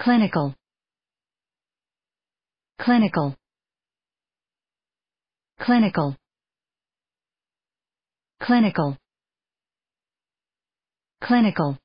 clinical. Clinical. Clinical. Clinical. Clinical.